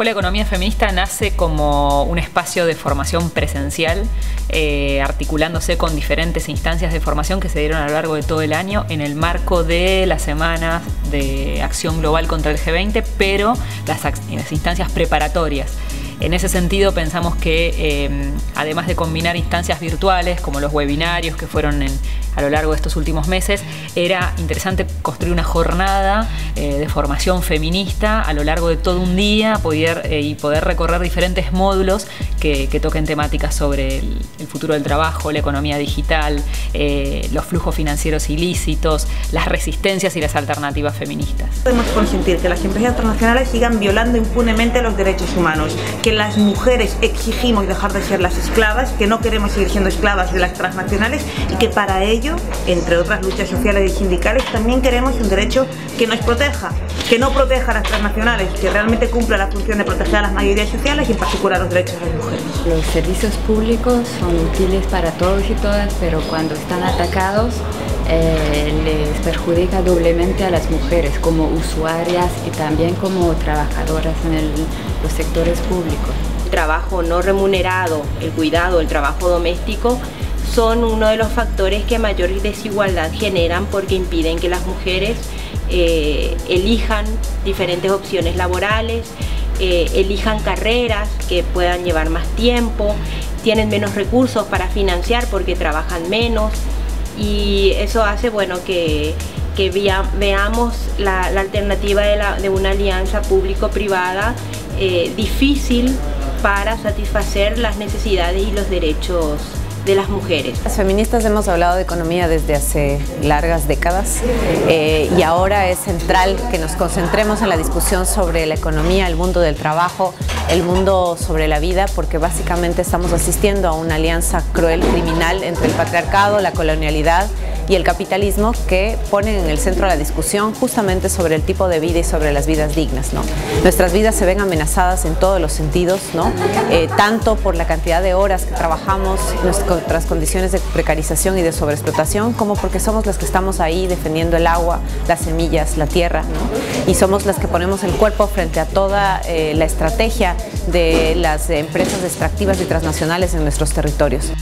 Escuela de Economía Feminista nace como un espacio de formación presencial, eh, articulándose con diferentes instancias de formación que se dieron a lo largo de todo el año en el marco de las semanas de acción global contra el G20, pero las, las instancias preparatorias. En ese sentido pensamos que em, además de combinar instancias virtuales como los webinarios que fueron a lo largo de estos últimos meses, era interesante construir una jornada eh, de formación feminista a lo largo de todo un día poder, eh, y poder recorrer diferentes módulos que, toquen temáticas sobre el, futuro del trabajo, la economía digital, eh, los flujos financieros ilícitos, las resistencias y las alternativas feministas. Podemos consentir que las empresas transnacionales sigan violando impunemente los derechos humanos, las mujeres exigimos dejar de ser las esclavas, que no queremos seguir siendo esclavas de las transnacionales y que para ello, entre otras luchas sociales y sindicales, también queremos un derecho que nos proteja, que no proteja a las transnacionales, que realmente cumpla la función de proteger a las mayorías sociales y en particular los derechos de las mujeres. Los servicios públicos son útiles para todos y todas, pero cuando están atacados eh, les perjudica doblemente a las mujeres como usuarias y también como trabajadoras en los sectores públicos. El trabajo no remunerado, el cuidado, el trabajo doméstico son uno de los factores que mayor desigualdad generan porque impiden que las mujeres eh, elijan diferentes opciones laborales, eh, elijan carreras que puedan llevar más tiempo, tienen menos recursos para financiar porque trabajan menos, y eso hace bueno que, veamos la, alternativa de, una alianza público-privada eh, difícil para satisfacer las necesidades y los derechos de las mujeres. Las feministas hemos hablado de economía desde hace largas décadas eh, y ahora es central que nos concentremos en la discusión sobre la economía, el mundo del trabajo, el mundo sobre la vida, porque básicamente estamos asistiendo a una alianza cruel, criminal entre el patriarcado, la colonialidad y el capitalismo que ponen en el centro de la discusión justamente sobre el tipo de vida y sobre las vidas dignas. ¿no? Nuestras vidas se ven amenazadas en todos los sentidos, ¿no? Eh, tanto por la cantidad de horas que trabajamos, nuestras condiciones de precarización y de sobreexplotación, como porque somos las que estamos ahí defendiendo el agua, las semillas, la tierra, ¿no? y somos las que ponemos el cuerpo frente a toda eh, la estrategia de las empresas extractivas y transnacionales en nuestros territorios.